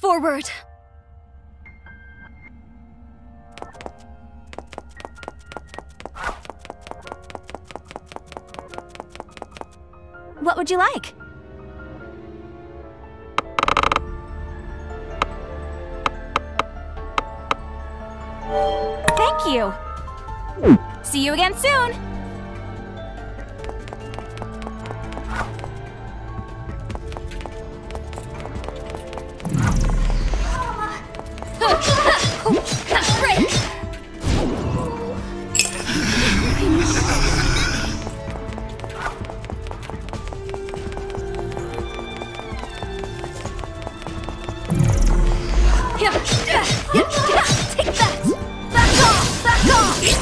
Forward! What would you like? again soon! Take that! Back off! Back off!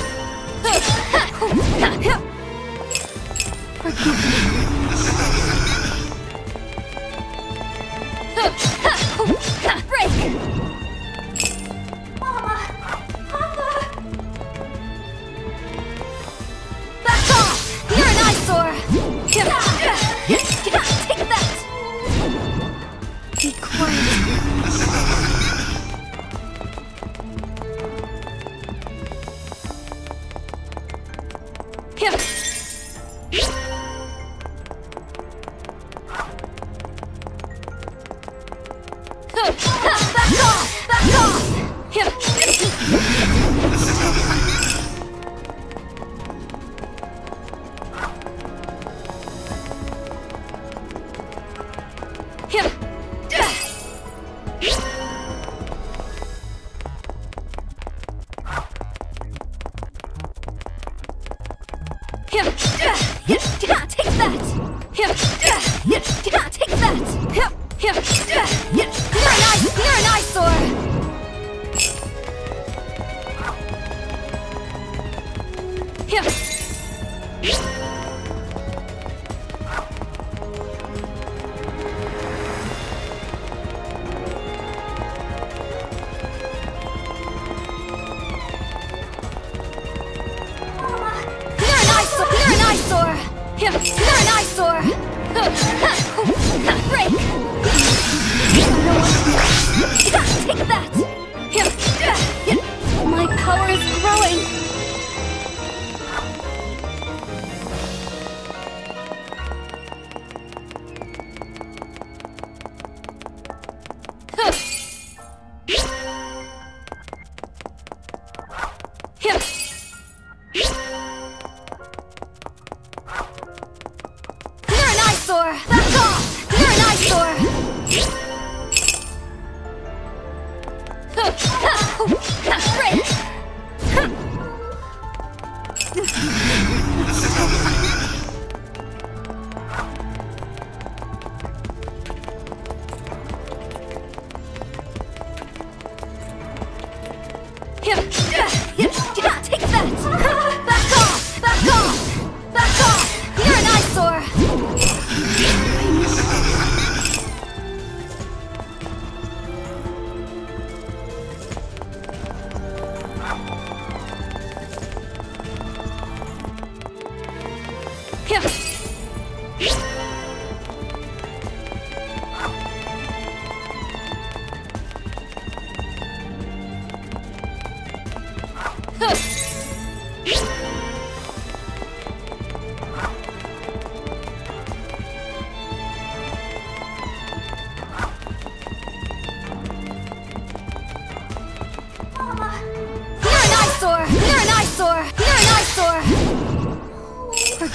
Yes. You're an eyesore! Break! Take that! My power is growing! 跳。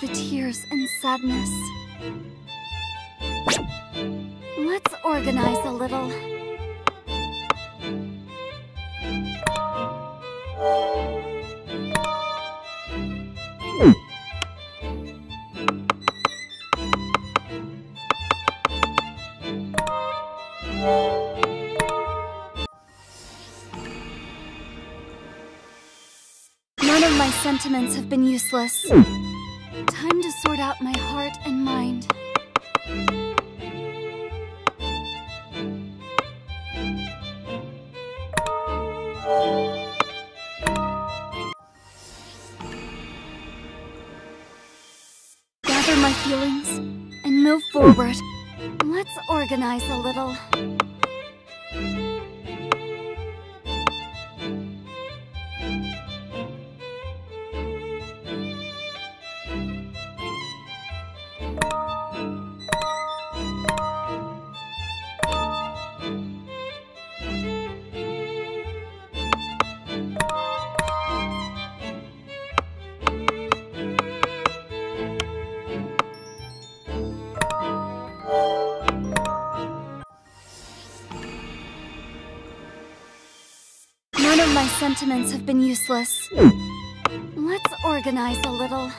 the tears and sadness. Let's organize a little. None of my sentiments have been useless. Sort out my heart and mind. Gather my feelings and move forward. Let's organize a little. Sentiments have been useless. Let's organize a little.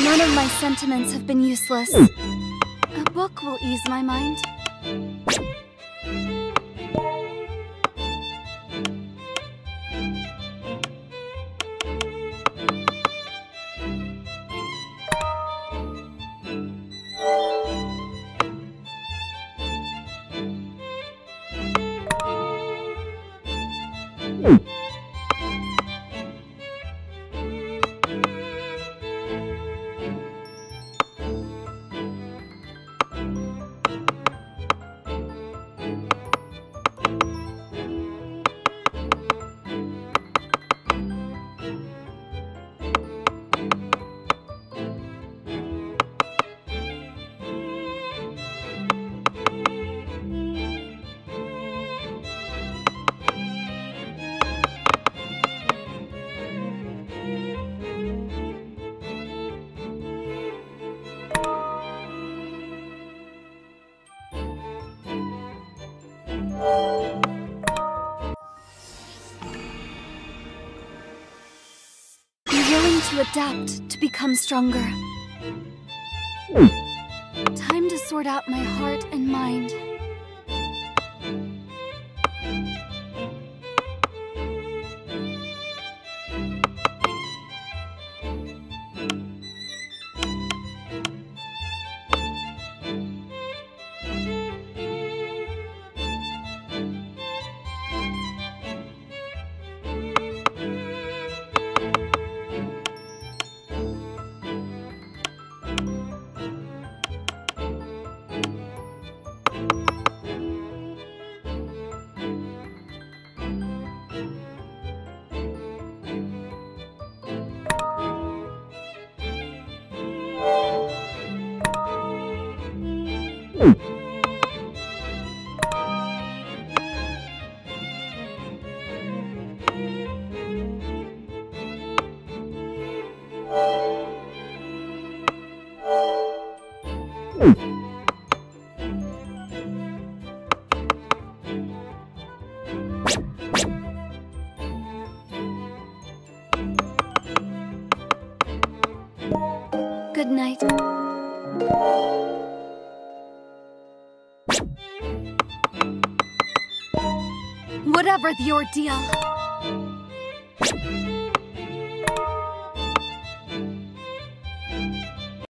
None of my sentiments have been useless. A book will ease my mind. To adapt to become stronger. Hmm. Time to sort out my heart and mind. Good night. Whatever the ordeal.